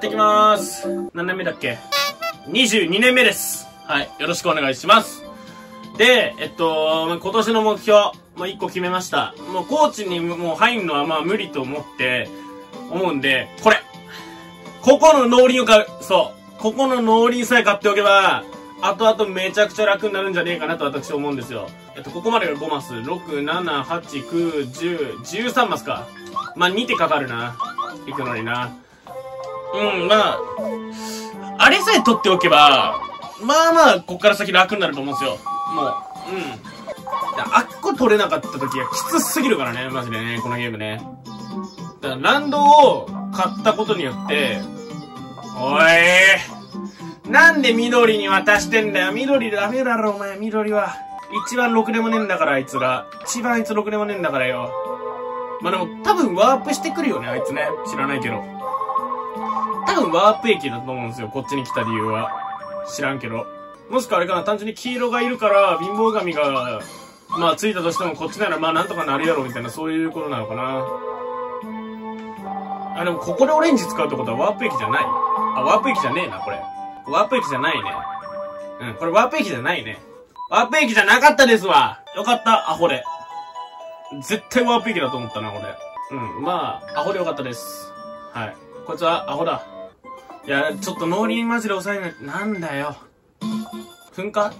ってきます。何年目だっけ ?22 年目です。はい。よろしくお願いします。で、えっと、今年の目標、まあ、1個決めました。もう、コーチにもう入るのはまあ無理と思って、思うんで、これここの農林を買うそう。ここの農林さえ買っておけば、後々めちゃくちゃ楽になるんじゃねえかなと私は思うんですよ。えっと、ここまでが5マス。6、7、8、9、10、13マスか。まあ、2手かかるな。行くのにな。うん、まあ、あれさえ取っておけば、まあまあ、こっから先楽になると思うんですよ。もう、うん。あっこ取れなかった時はきつすぎるからね、マジでね、このゲームね。だからランドを買ったことによって、おいなんで緑に渡してんだよ緑ダメだろ、お前、緑は。一番ろくでもねえんだから、あいつら。一番あいつろくでもねえんだからよ。まあでも、多分ワープしてくるよね、あいつね。知らないけど。多分ワープ駅だと思うんですよ、こっちに来た理由は。知らんけど。もしくはあれかな、単純に黄色がいるから、貧乏神が、まあついたとしてもこっちならまあなんとかなるやろ、みたいな、そういうことなのかな。あ、でもここでオレンジ使うってことはワープ駅じゃないあ、ワープ駅じゃねえな、これ。ワープ駅じゃないね。うん、これワープ駅じゃないね。ワープ駅じゃなかったですわよかった、アホで。絶対ワープ駅だと思ったな、これ。うん、まあ、アホでよかったです。はい。こいつはアホだ。いや、ちょっと農林マジで抑えない。なんだよ。噴火？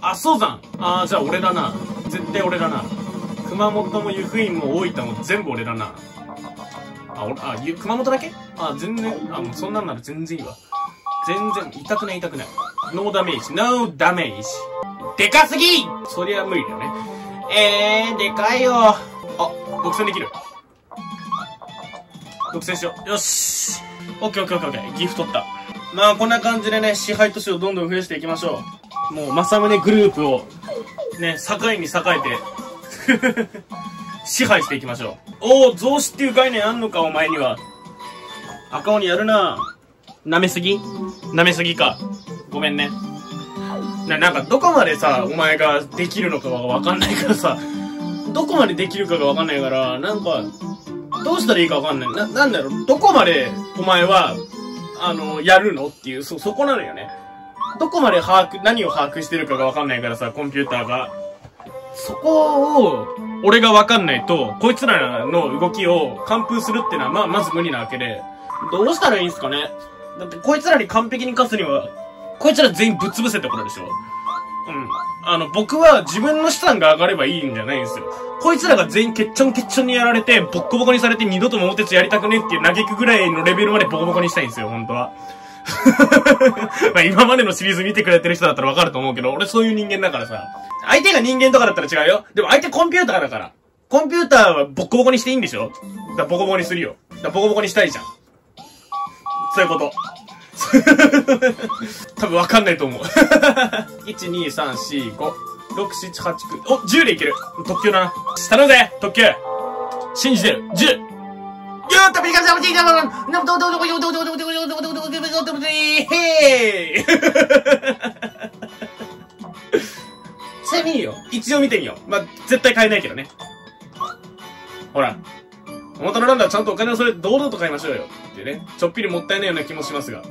あ、そうざん。あー、じゃあ俺だな。絶対俺だな。熊本も湯布院も大分も全部俺だな。あ、俺、あ、熊本だけ？あ、全然、あ、もうそんなんなら全然いいわ。全然、痛くない痛くない。ノーダメージ、ノーダメージ。でかすぎそりゃ無理だよね。えー、でかいよ。あ、独占できる。独占しよう。よし。オッケーオッケーオッケーオッケー。ギフ取った。まあ、こんな感じでね、支配都市をどんどん増やしていきましょう。もう、正宗グループを、ね、境に栄えて、支配していきましょう。おお、増資っていう概念あんのか、お前には。赤鬼やるな舐めすぎ？舐めすぎか。ごめんね。な、なんか、どこまでさ、お前ができるのかがわかんないからさ、どこまでできるかがわかんないから、なんか、どうしたらいいかわかんない。な、なんだろう、どこまでお前は、あの、やるのっていう、そ、そこなのよね。どこまで把握、何を把握してるかがわかんないからさ、コンピューターが。そこを、俺がわかんないと、こいつらの動きを完封するってのは、まあ、まず無理なわけで、どうしたらいいんすかねだって、こいつらに完璧に勝つには、こいつら全員ぶっ潰せってことでしょうん。あの、僕は自分の資産が上がればいいんじゃないんですよ。こいつらが全員ケッチョンケッチョンにやられて、ボッコボコにされて二度と桃鉄やりたくねっていう嘆くぐらいのレベルまでボコボコにしたいんですよ、本当は。まあ今までのシリーズ見てくれてる人だったらわかると思うけど、俺そういう人間だからさ。相手が人間とかだったら違うよ。でも相手コンピューターだから。コンピューターはボッコボコにしていいんでしょ？だからボコボコにするよ。だからボコボコにしたいじゃん。そういうこと。多分わかんないと思う。1、2、3、4、5、6、7、8、9。お、10でいける。特急だな。頼むぜ特急信じてる !10! よー食べにかせてかなどどどどどどどどどどどどどどどどどへいちなみによ、一応見てみよう。まあ、絶対買えないけどね。ほら。元のランダーちゃんとお金をそれ堂々と買いましょうよ。っていうね。ちょっぴりもったいないような気もしますが。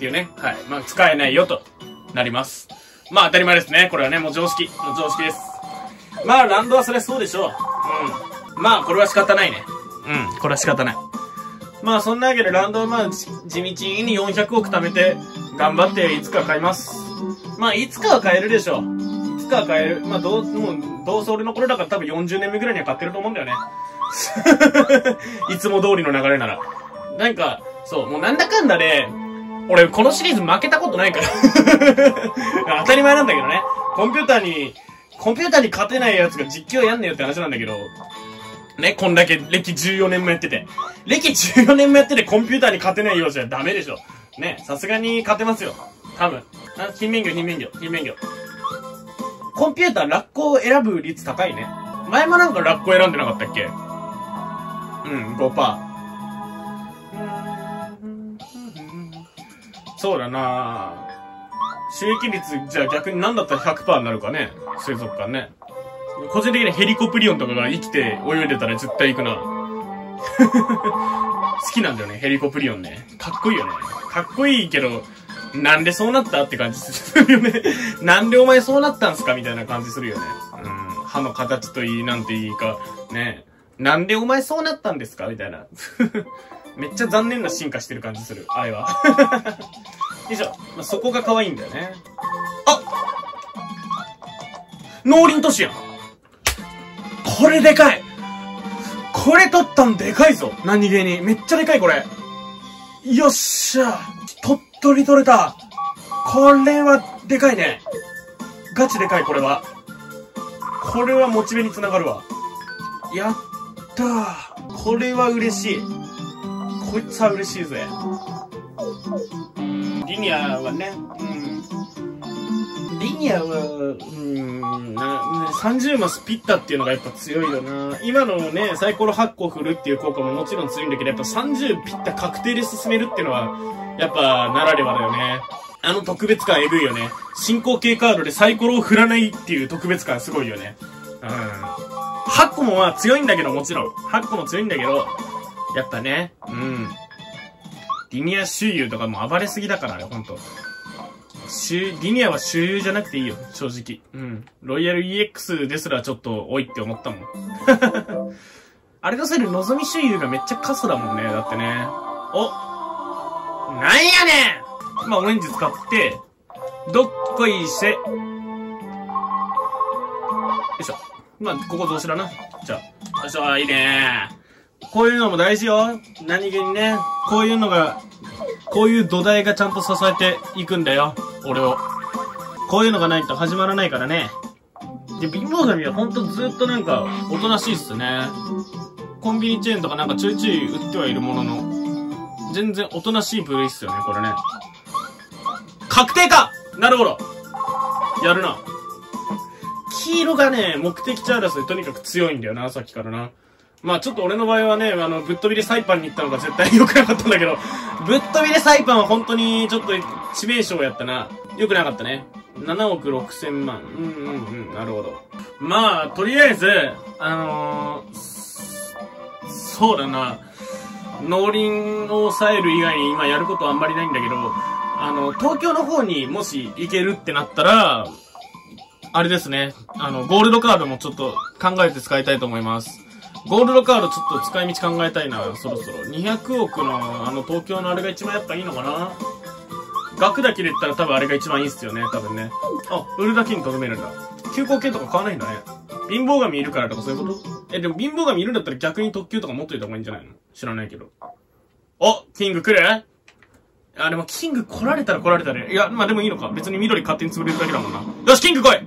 っていうね。はい。まあ、使えないよとなります。まあ、当たり前ですね。これはね、もう常識。もう常識です。まあ、ランドはそれそうでしょう。うん。まあ、これは仕方ないね。うん。これは仕方ない。まあ、そんなわけでランドはまあ、じ地道に400億貯めて、頑張っていつか買います。まあ、いつかは買えるでしょう。いつかは買える。まあ、どう、もう、どうせ俺の頃だから多分40年目ぐらいには買ってると思うんだよね。いつも通りの流れなら。なんか、そう、もうなんだかんだで、俺このシリーズ負けたことないから。当たり前なんだけどね。コンピューターに、コンピューターに勝てない奴が実況やんねよって話なんだけど、ね、こんだけ歴14年もやってて。歴14年もやっててコンピューターに勝てないようじゃダメでしょ。ね、さすがに勝てますよ。多分。あ、金免許、金免許、金免許。コンピューターラッコを選ぶ率高いね。前もなんかラッコ選んでなかったっけ？うん、5%。そうだな収益率、じゃあ逆に何だったら100%になるかね水族館ね。個人的にはヘリコプリオンとかが生きて泳いでたら絶対行くな。好きなんだよね、ヘリコプリオンね。かっこいいよね。かっこいいけど、なんでそうなったって感じするよね。なんでお前そうなったんすかみたいな感じするよね。うん。歯の形といい、なんていいか。ね。なんでお前そうなったんですかみたいな。めっちゃ残念な進化してる感じする、あれは。よいしょ。まあ、そこが可愛いんだよね。あ農林都市やんこれでかいこれ取ったんでかいぞ何気に。めっちゃでかいこれ。よっしゃ鳥取取れたこれはでかいね。ガチでかいこれは。これはモチベにつながるわ。やったー。これは嬉しい。こいつは嬉しいぜ。リニアはね、うん。リニアは、うん、な、30マスピッタっていうのがやっぱ強いよな。今のね、サイコロ8個振るっていう効果ももちろん強いんだけど、やっぱ30ピッタ確定で進めるっていうのは、やっぱならではだよね。あの特別感えぐいよね。進行形カードでサイコロを振らないっていう特別感すごいよね。うん。8個もまあ強いんだけど、もちろん。8個も強いんだけど、やっぱね、うん。リニア周遊とかも暴れすぎだから、あれ、ほんと。リニアは周遊じゃなくていいよ、正直。うん。ロイヤル EX ですらちょっと多いって思ったもん。あれのせいで望み周遊がめっちゃカスだもんね、だってね。おなんやねんまあ、オレンジ使って、どっこいせ。よいしょ。まあ、ここどうしらな。じゃあ。よいしょ、いいねーこういうのも大事よ。何気にね。こういうのが、こういう土台がちゃんと支えていくんだよ。俺を。こういうのがないと始まらないからね。で、貧乏神はほんとずっとなんか、おとなしいっすね。コンビニチェーンとかなんかちょいちょい売ってはいるものの、全然おとなしい部類っすよね、これね。確定かなるほどやるな。黄色がね、目的地争いとにかく強いんだよな、さっきからな。まあちょっと俺の場合はね、あの、ぶっ飛びでサイパンに行ったのが絶対良くなかったんだけど、ぶっ飛びでサイパンは本当にちょっと致命傷やったな。良くなかったね。7億6千万。うんうんうん、なるほど。まあ、とりあえず、あのー、そうだな。農林を抑える以外に今やることはあんまりないんだけど、あの、東京の方にもし行けるってなったら、あれですね。あの、ゴールドカードもちょっと考えて使いたいと思います。ゴールドカードちょっと使い道考えたいな、そろそろ。200億の、あの、東京のあれが一番やっぱいいのかな額だけで言ったら多分あれが一番いいっすよね、多分ね。あ、売るだけに留めるんだ。休校券とか買わないんだね。貧乏神いるからとかそういうこと？え、でも貧乏神いるんだったら逆に特急とか持っといた方がいいんじゃないの？知らないけど。おキング来る？あ、でもキング来られたら来られたら、いや、まあでもいいのか。別に緑勝手に潰れるだけだもんな。よし、キング来い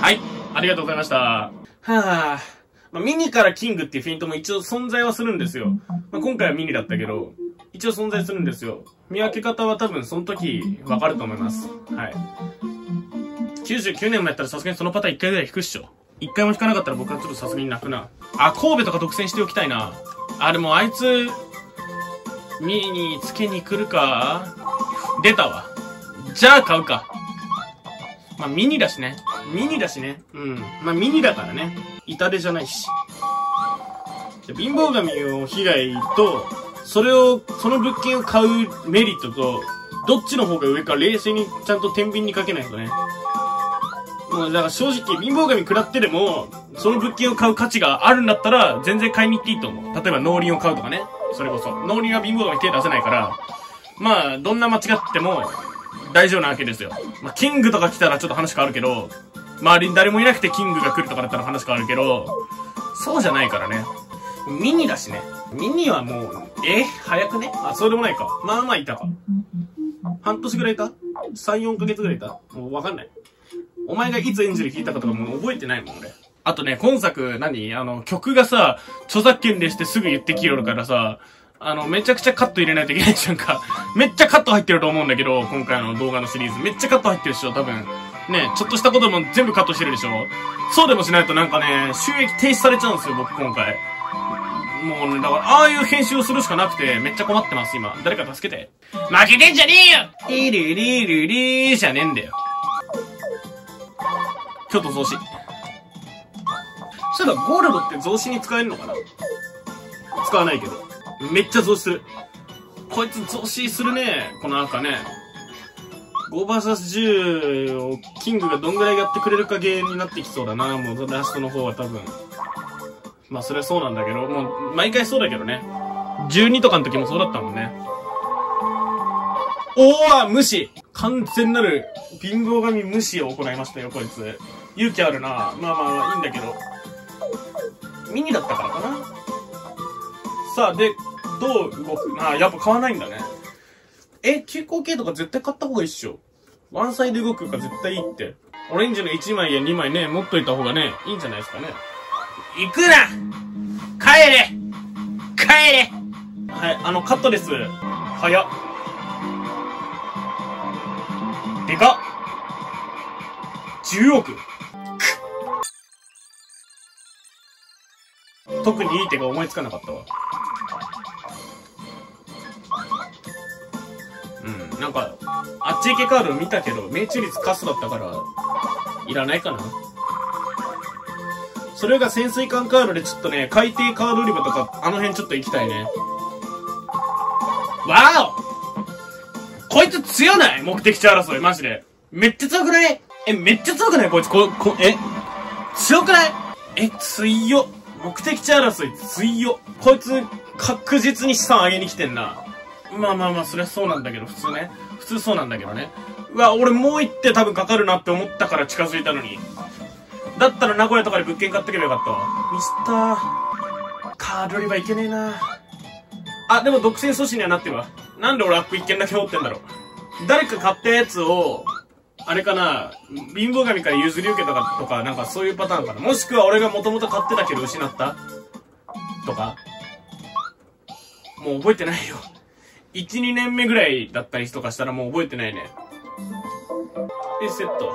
はい。ありがとうございました。はぁ。まあ、ミニからキングっていうフェイントも一応存在はするんですよ。まあ、今回はミニだったけど、一応存在するんですよ。見分け方は多分その時わかると思います。はい。99年もやったらさすがにそのパターン1回ぐらい引くっしょ。1回も引かなかったら僕はちょっとさすがに泣くな。あ、神戸とか独占しておきたいな。あ、でもあいつ、ミニにつけに来るか出たわ。じゃあ買うか。まあミニだしね。ミニだしね。うん。まあミニだからね。痛手じゃないし。貧乏神を被害と、それを、その物件を買うメリットと、どっちの方が上か冷静にちゃんと天秤にかけないとね。もうだから正直貧乏神食らってでも、その物件を買う価値があるんだったら、全然買いに行っていいと思う。例えば農林を買うとかね。それこそ。農林は貧乏神手出せないから、まあ、どんな間違っても大丈夫なわけですよ。まあ、キングとか来たらちょっと話変わるけど、周りに誰もいなくてキングが来るとかだったら話変わるけど、そうじゃないからね。ミニだしね。ミニはもう、え？早くね？あ、そうでもないか。まあまあいたか。半年ぐらいいた ?3、4ヶ月ぐらいいた？もうわかんない。お前がいつエンジェル弾いたかとかもう覚えてないもん、俺。あとね、今作、何？あの、曲がさ、著作権でしてすぐ言ってきよるからさ、あの、めちゃくちゃカット入れないといけないじゃんか。めっちゃカット入ってると思うんだけど、今回の動画のシリーズ。めっちゃカット入ってるでしょ、多分。ね、ちょっとしたことも全部カットしてるでしょ？そうでもしないとなんかね、収益停止されちゃうんですよ、僕今回。もうね、だから、ああいう編集をするしかなくて、めっちゃ困ってます、今。誰か助けて。負けてんじゃねえよリリリリリーじゃねえんだよ。京都増資。そういえば、ゴールドって増資に使えるのかな使わないけど。めっちゃ増資する。こいつ増資するね。この赤ね。5vs10 をキングがどんぐらいやってくれるかゲーになってきそうだな。もうラストの方は多分。まあそれはそうなんだけど、もう毎回そうだけどね。12とかの時もそうだったもんね。おー無視完全なる貧乏神無視を行いましたよ、こいつ。勇気あるな。まあまあいいんだけど。ミニだったからかな。さあ、で、どう動くあ、やっぱ買わないんだね。え、休校系とか絶対買った方がいいっしょ。ワンサイド動くか絶対いいって。オレンジの1枚や2枚ね、持っといた方がね、いいんじゃないですかね。行くな帰れ帰れはい、あの、カットです。早っ。でかっ !10 億特にいい手が思いつかなかったわ。なんか、あっち行けカード見たけど、命中率カスだったから、いらないかな。それが潜水艦カードでちょっとね、海底カード売り場とか、あの辺ちょっと行きたいね。わおこいつ強ない？目的地争い、マジで。めっちゃ強くない？え、めっちゃ強くない？こいつ、こ、こ、え？強くない？え、強っ。目的地争い強っ。こいつ、確実に資産上げに来てんな。まあまあまあ、そりゃそうなんだけど、普通ね。普通そうなんだけどね。うわ、俺もう一手多分かかるなって思ったから近づいたのに。だったら名古屋とかで物件買ってけばよかったわ。ミスター。カード売り場いけねえなあ、でも独占阻止にはなってるわ。なんで俺アップ一件だけ持ってんだろう。誰か買ったやつを、あれかな、貧乏神から譲り受けたかとか、なんかそういうパターンかな。もしくは俺がもともと買ってたけど失ったとか。もう覚えてないよ。1、2年目ぐらいだったりとかしたらもう覚えてないね。で、セット。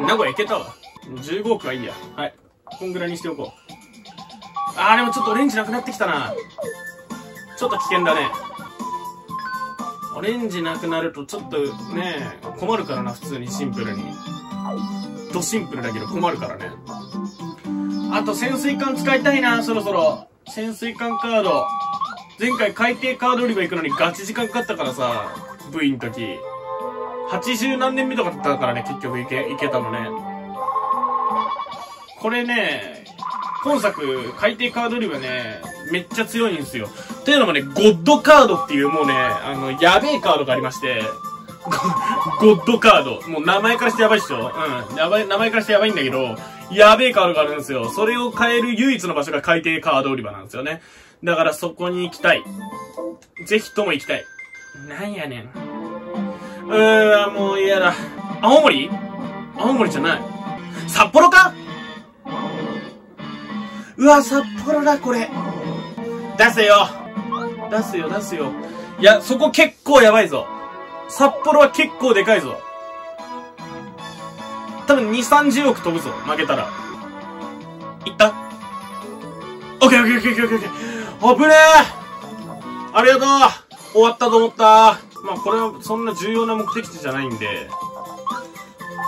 名古屋行けたわ。15億はいいや。はい。こんぐらいにしておこう。あー、でもちょっとオレンジなくなってきたな。ちょっと危険だね。オレンジなくなるとちょっとね、困るからな、普通にシンプルに。ドシンプルだけど困るからね。あと潜水艦使いたいな、そろそろ。潜水艦カード。前回海底カード売り場行くのにガチ時間かかったからさ、V の時。80何年目とかだったからね、結局行け、行けたのね。これね、今作、海底カード売り場ね、めっちゃ強いんですよ。というのもね、ゴッドカードっていうもうね、あの、やべえカードがありまして、ゴッドカード。もう名前からしてやばいっしょうん。やばい、名前からしてやばいんだけど、やべえカードがあるんですよ。それを変える唯一の場所が海底カード売り場なんですよね。だからそこに行きたい。ぜひとも行きたい。なんやねん。うーん、もう嫌だ。青森？青森じゃない。札幌か？うわ、札幌だ、これ。出せよ。出すよ、出すよ。いや、そこ結構やばいぞ。札幌は結構でかいぞ。多分2、30億飛ぶぞ、負けたら。いった？オッケーオッケーオッケーオッケーオッケー。危ねえありがとう終わったと思ったまあこれはそんな重要な目的地じゃないんで、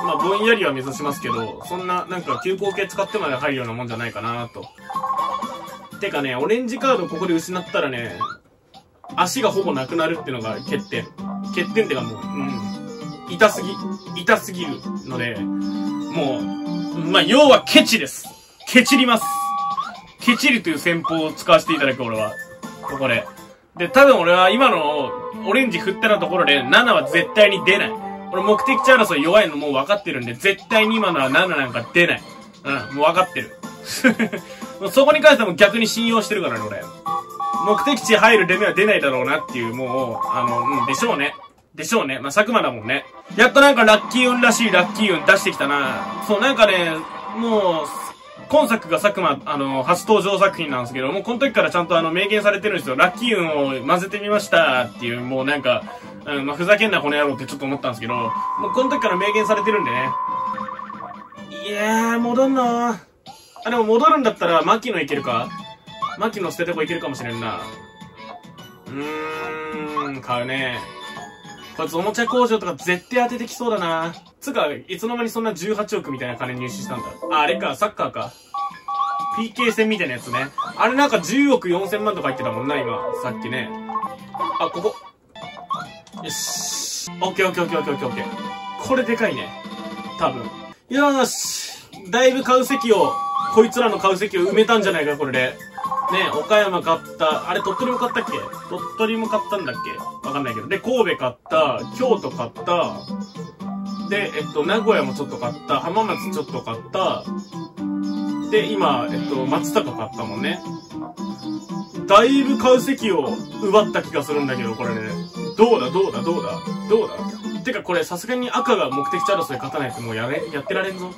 まあぼんやりは目指しますけど、そんななんか急行系使ってまで入るようなもんじゃないかなと。てかね、オレンジカードここで失ったらね、足がほぼなくなるってのが欠点。欠点ってかもう、うん、痛すぎ、痛すぎるので、もう、まあ、要はケチです。ケチります。ケチるという戦法を使わせていただく、俺は。ここで。で、多分俺は今のオレンジ振ったらところで7は絶対に出ない。俺目的地争い弱いのもう分かってるんで、絶対に今のは7なんか出ない。うん、もう分かってる。そこに関しても逆に信用してるからね、俺。目的地入るレベルは出ないだろうなっていう、もう、あの、うん、でしょうね。でしょうね。まあ、佐久間だもんね。やっとなんかラッキー運らしいラッキー運出してきたな。そう、なんかね、もう、今作が佐久間、あの、初登場作品なんですけど、もうこの時からちゃんとあの、明言されてるんですよ。ラッキー運を混ぜてみましたっていう、もうなんか、うん、まあ、ふざけんなこの野郎ってちょっと思ったんですけど、もうこの時から明言されてるんでね。いやー、戻んのあ、でも戻るんだったら、牧野いけるか？牧野捨ててこいけるかもしれんな。うーん、買うね。こいつおもちゃ工場とか絶対当ててきそうだな。つか、いつの間にそんな18億みたいな金入手したんだ。あ、あれか、サッカーか。PK 戦みたいなやつね。あれなんか10億4000万とか言ってたもんな、今。さっきね。あ、ここ。よし。オッケーオッケーオッケーオッケーオッケーオッケー。これでかいね。多分。よーし。だいぶ買う席を、こいつらの買う席を埋めたんじゃないか、これで。ね、岡山買った、あれ鳥取も買ったっけ？鳥取も買ったんだっけ？わかんないけど。で、神戸買った、京都買った、で、えっと、名古屋もちょっと買った、浜松ちょっと買った、で、今、えっと、松坂買ったもんね。だいぶ買う席を奪った気がするんだけど、これね。どうだ、どうだ、どうだ、どうだ？てかこれさすがに赤が目的地争い勝たないともうやれ、やってられんぞ。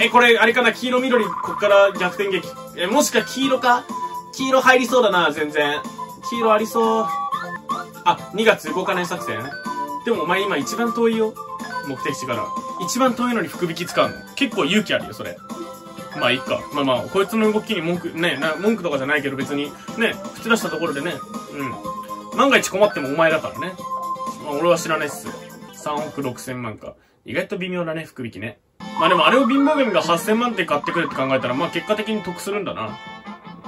え、これ、あれかな？黄色緑、こっから逆転劇。え、もしか黄色か？黄色入りそうだな、全然。黄色ありそう。あ、2月動かない作戦？でもお前今一番遠いよ。目的地から。一番遠いのに福引き使うの？結構勇気あるよ、それ。まあ、いっか。まあまあ、こいつの動きに文句、ね、な、文句とかじゃないけど別に、ね、口出したところでね、うん。万が一困ってもお前だからね。まあ、俺は知らないっす。3億6千万か。意外と微妙だね、福引きね。まあでもあれを貧乏神が8000万って買ってくれって考えたら、まあ結果的に得するんだな。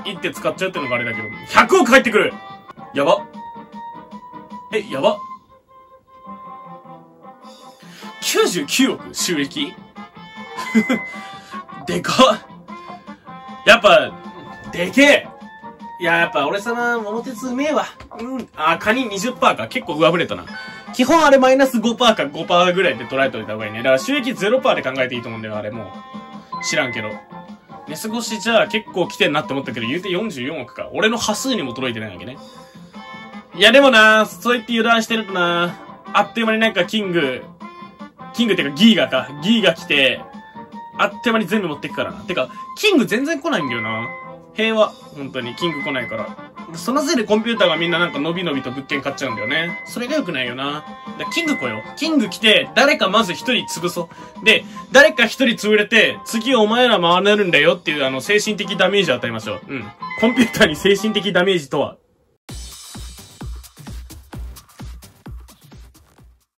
一手使っちゃうってのがあれだけど、100億入ってくるやば。え、やば。99億収益？でかやっぱ、でけえいや、やっぱ俺様、桃鉄うめえわ。うん。あ、カニ20%か。結構上振れたな。基本あれマイナス5%か5%ぐらいで捉えといた方がいいね。だから収益0%で考えていいと思うんだよ、あれもう。知らんけど。寝過ごしじゃあ結構来てんなって思ったけど、言うて44億か。俺の端数にも届いてないわけね。いやでもな、そう言って油断してるとな、あっという間になんかキング、キングってかギーガか。ギーガ来て、あっという間に全部持ってくからな。てか、キング全然来ないんだよな。平和。本当に、キング来ないから。そのせいでコンピューターがみんななんか伸び伸びと物件買っちゃうんだよね。それが良くないよな。だキング来よ。キング来て、誰かまず一人潰そう。で、誰か一人潰れて、次お前ら回れるんだよっていうあの精神的ダメージを与えましょう。うん。コンピューターに精神的ダメージとは